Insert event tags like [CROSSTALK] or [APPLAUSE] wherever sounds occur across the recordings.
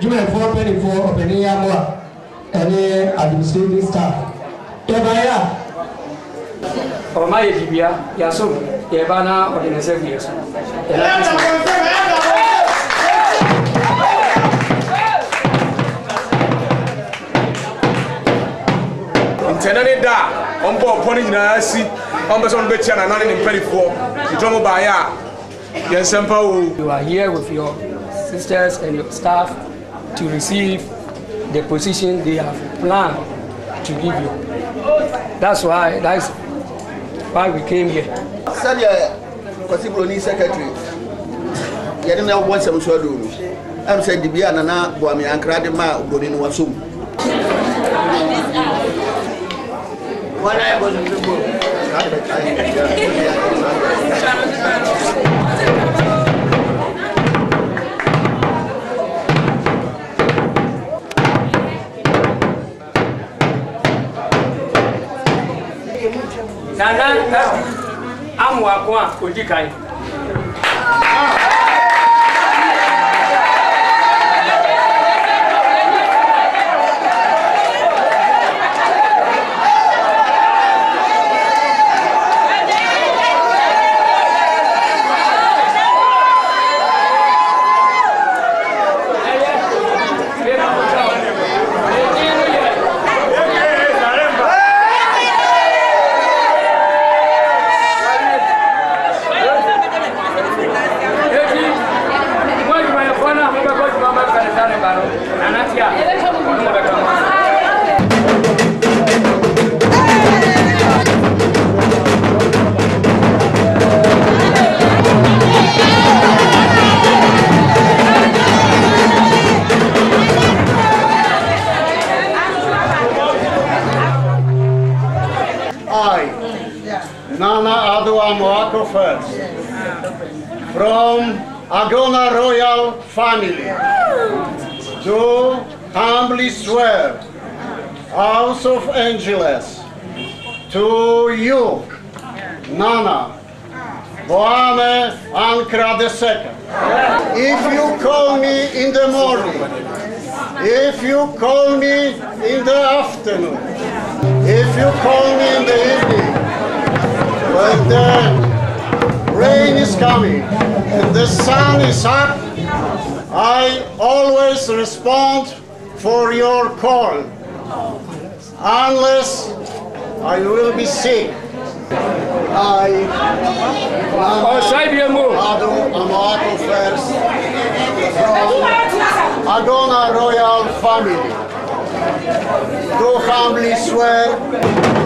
jumɛfɔ bɛ nin fɔ o bɛ ni yamu wa administrative staff yabaya. o ma ye jibiya yaso yaba na ordinateur kun ye so. ntɛnɛni da ɔn bɔ ɔpɔ ni nyinaa si ɔn bɛ sɔn bɛ tia na naani ni mpɛrifoɔ ntɔn mu. Yɛnsɛm pa o oh. You are here with your sisters and your staff to receive the position they have planned to give you. That's why that's why we came here. sɛdeɛ kwasi buroni secretary. Yɛne na wobɔ nsɛm so adoo no ɛm sɛ dibia nana boame ankra de ma buroni no wasom nana eh, amu akun a oji kan yi. Nana Adua Moako first, from Agona royal family, to humbly swear, House of Angeles, to you, Nana Boame Ankra II. If you call me in the morning, if you call me in the afternoon, if you call the rain is coming and the sun is up, I always respond for your call, unless I will be sick. I, ibi emu. Ado Amato first, from royal family, do humbly swear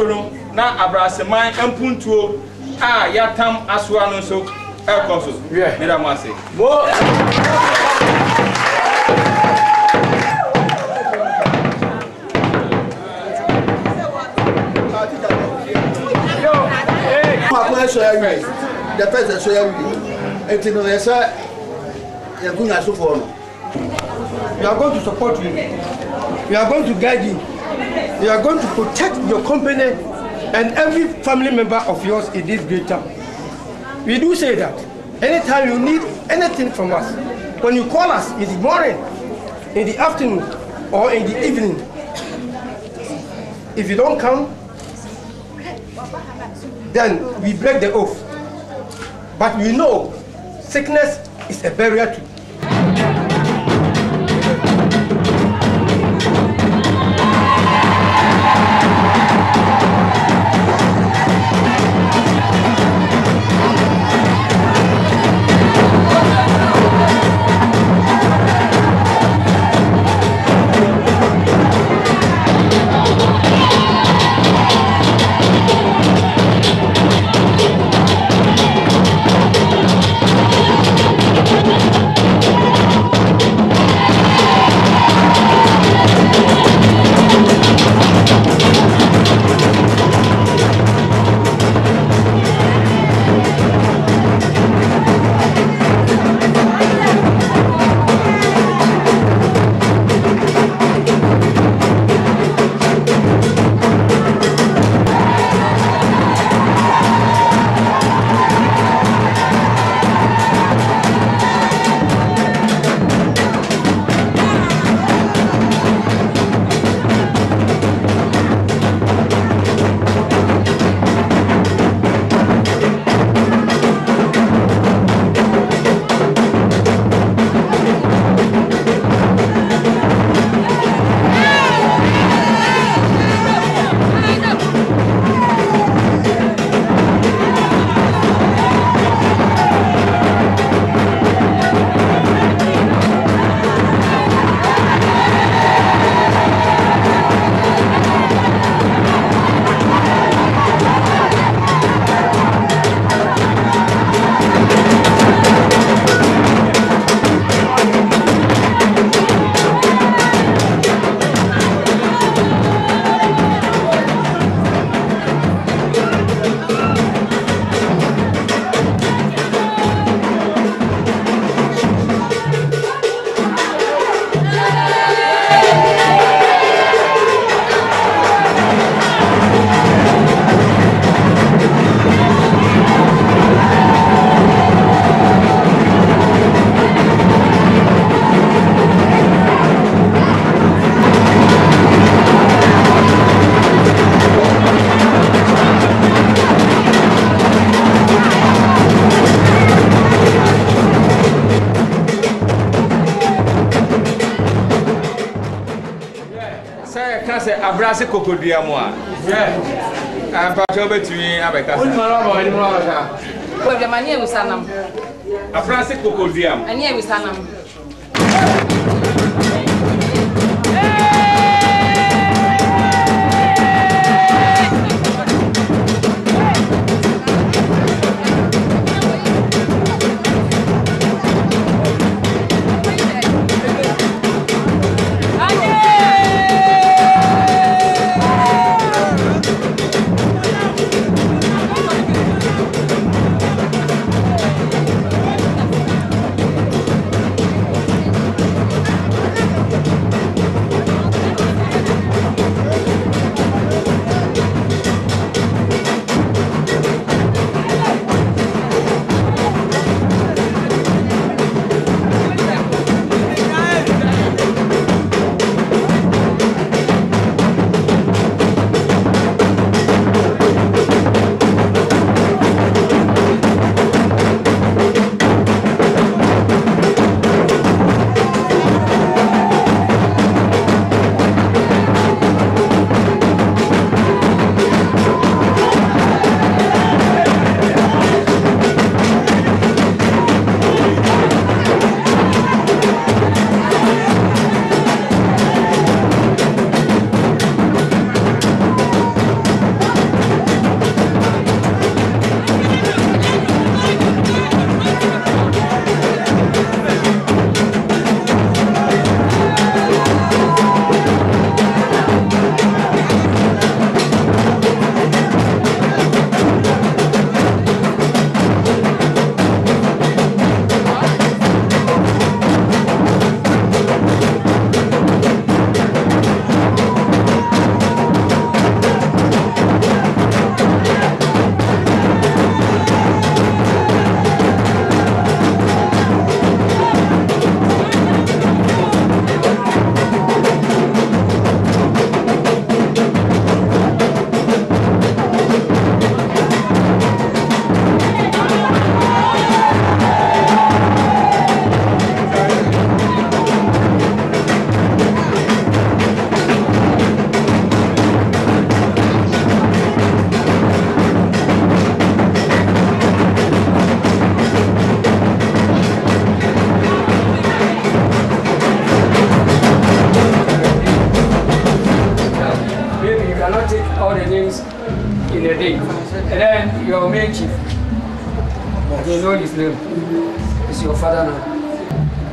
so no na abraseman mpuntuo a yɛatam asoa no nso ɛkɔ so. Meda mo ase. The first ɛsɔ ya wie eti no yɛsɛ yɛgu nyasofoɔ no. We are going to support you. We are going to guide you. We are going to protect your company and every family member of yours in this great town. We do say that anytime you need anything from us, when you call us in the morning, in the afternoon, or in the evening, if you don't come, then we break the oath. But we know sickness is a barrier to abrase kokodua mu a ampakyɛ wobɛtumi abɛkasa abrase kokodua mu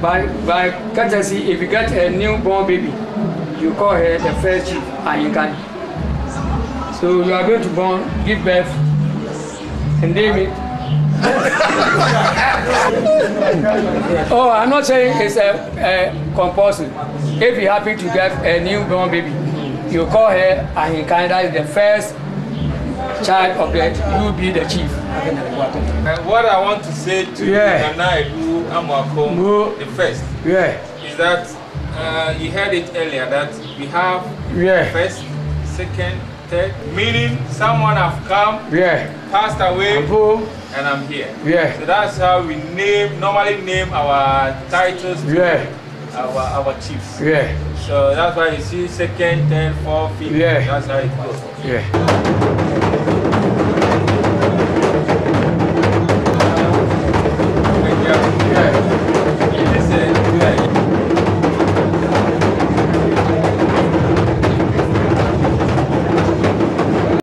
By, by courtesy, if you get a newborn baby, you call her the first chief Ayinkani. So you are going to born, give birth, and name it. [LAUGHS] oh, I'm not saying it's a, a compulsory. If you happen to get a newborn baby, you call her Ahinkani, that is the first child of the, you be the chief. Uh, what I want to say to Yeah. Nana Edu Amwako, the first, Yeah, is that uh, you heard it earlier that we have yeah, first, second, third, meaning someone have come, yeah. passed away, Go. and I'm here. Yeah. So that's how we name, normally name our titles, Yeah, our, our chiefs. yeah, So that's why you see second, third, fourth, fifth. Yeah. That's how it goes. yeah.